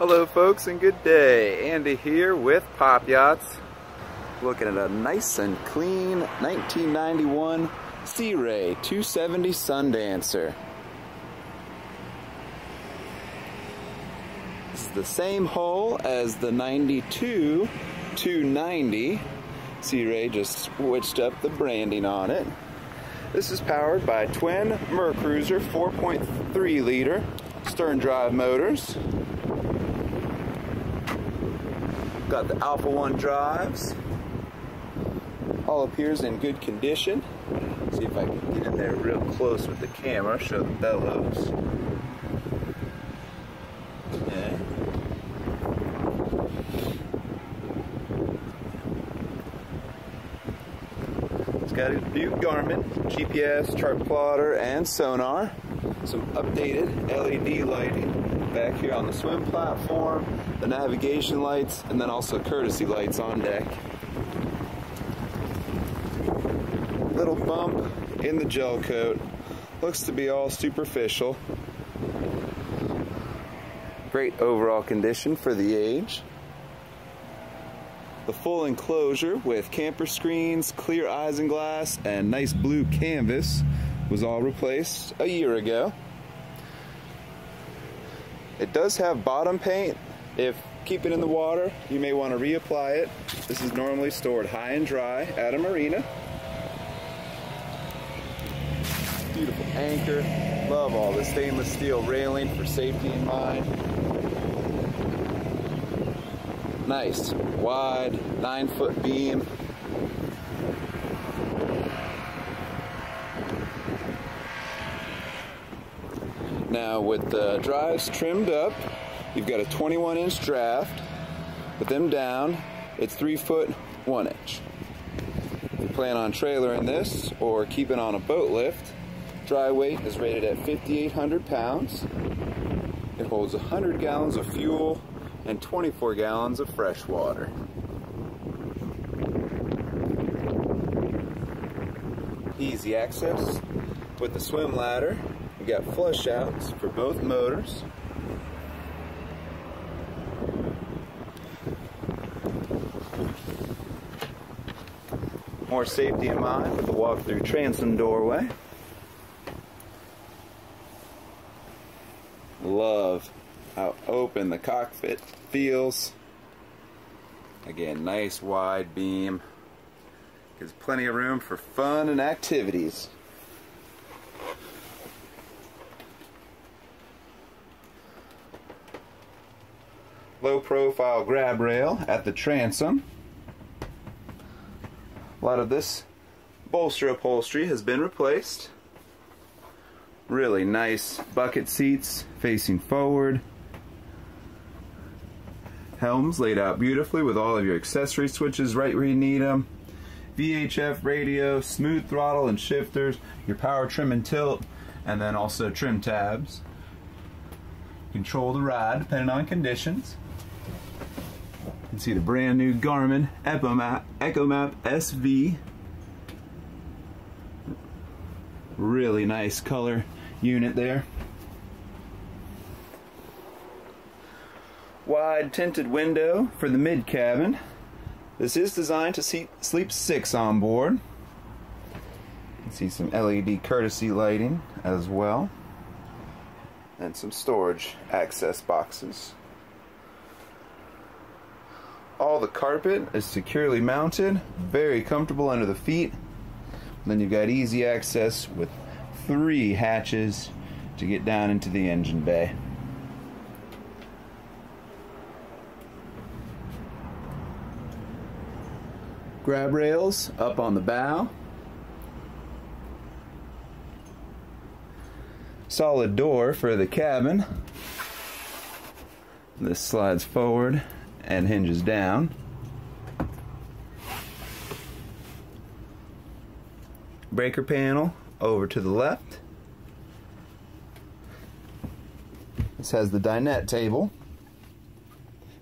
Hello folks and good day. Andy here with Pop Yachts. Looking at a nice and clean 1991 Sea Ray 270 Sundancer. This is the same hull as the 92 290. Sea Ray just switched up the branding on it. This is powered by twin Mercruiser 4.3 liter stern drive motors. Got the Alpha 1 drives. All appears in good condition. See if I can get in there real close with the camera, show the bellows. Okay. It's got a new Garmin, GPS, chart plotter, and sonar. Some updated LED lighting back here on the swim platform, the navigation lights, and then also courtesy lights on deck. Little bump in the gel coat. Looks to be all superficial. Great overall condition for the age. The full enclosure with camper screens, clear isinglass, and nice blue canvas was all replaced a year ago. It does have bottom paint. If keep it in the water, you may want to reapply it. This is normally stored high and dry at a marina. Beautiful anchor. Love all the stainless steel railing for safety in mind. Nice, wide, nine foot beam. Now with the drives trimmed up, you've got a 21 inch draft. With them down, it's three foot one inch. If you plan on trailering this or keeping on a boat lift, dry weight is rated at 5,800 pounds. It holds 100 gallons of fuel and 24 gallons of fresh water. Easy access with the swim ladder we got flush outs for both motors. More safety in mind with the walk-through transom doorway. Love how open the cockpit feels. Again, nice wide beam. Gives plenty of room for fun and activities. Low profile grab rail at the transom. A lot of this bolster upholstery has been replaced. Really nice bucket seats facing forward. Helms laid out beautifully with all of your accessory switches right where you need them. VHF radio, smooth throttle and shifters, your power trim and tilt, and then also trim tabs. Control the ride depending on conditions. You can see the brand new Garmin EchoMap, EchoMap SV. Really nice color unit there. Wide tinted window for the mid cabin. This is designed to seat, sleep six on board. You can see some LED courtesy lighting as well. And some storage access boxes. All the carpet is securely mounted, very comfortable under the feet. then you've got easy access with three hatches to get down into the engine bay. Grab rails up on the bow. Solid door for the cabin. This slides forward and hinges down. Breaker panel over to the left. This has the dinette table.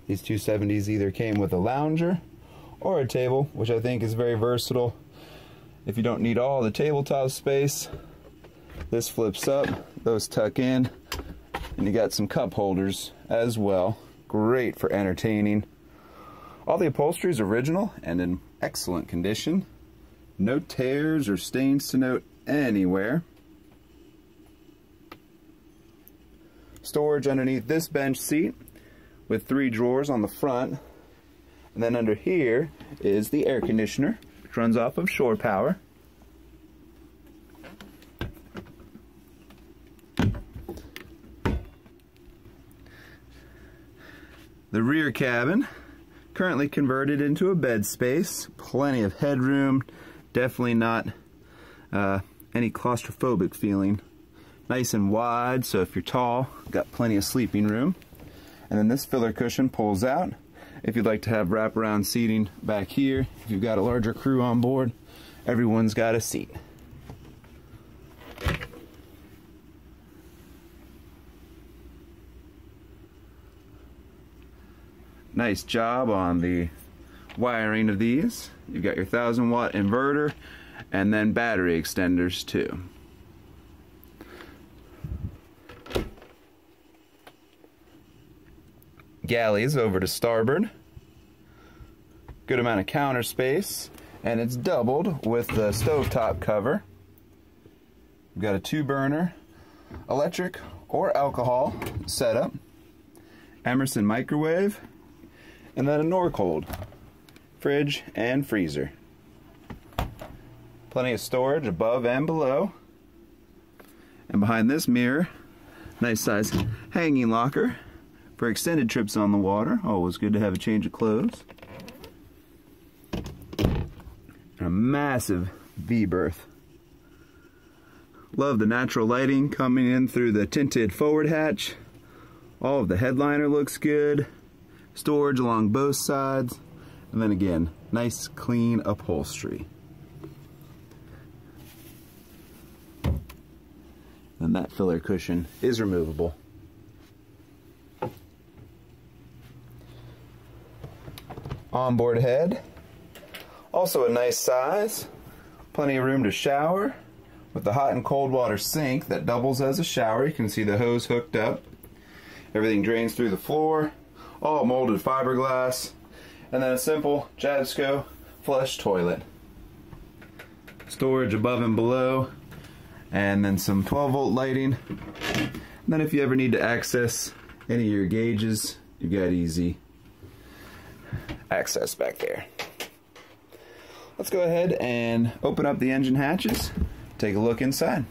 These 270s either came with a lounger or a table, which I think is very versatile. If you don't need all the tabletop space, this flips up, those tuck in, and you got some cup holders as well. Great for entertaining. All the upholstery is original and in excellent condition. No tears or stains to note anywhere. Storage underneath this bench seat with three drawers on the front. And then under here is the air conditioner, which runs off of shore power. The rear cabin, currently converted into a bed space, plenty of headroom, definitely not uh, any claustrophobic feeling. Nice and wide, so if you're tall, got plenty of sleeping room. And then this filler cushion pulls out. If you'd like to have wraparound seating back here, if you've got a larger crew on board, everyone's got a seat. Nice job on the wiring of these. You've got your 1000 watt inverter and then battery extenders too. Galleys over to starboard. Good amount of counter space and it's doubled with the stovetop cover. We've got a two burner electric or alcohol setup. Emerson microwave and then a Norcold fridge and freezer. Plenty of storage above and below. And behind this mirror, nice size hanging locker for extended trips on the water. Always good to have a change of clothes. And a massive V-berth. Love the natural lighting coming in through the tinted forward hatch. All of the headliner looks good. Storage along both sides. And then again, nice clean upholstery. And that filler cushion is removable. Onboard head. Also a nice size. Plenty of room to shower. With the hot and cold water sink that doubles as a shower. You can see the hose hooked up. Everything drains through the floor. All molded fiberglass and then a simple Jabsco flush toilet. Storage above and below, and then some 12 volt lighting. And then if you ever need to access any of your gauges, you got easy access back there. Let's go ahead and open up the engine hatches, take a look inside.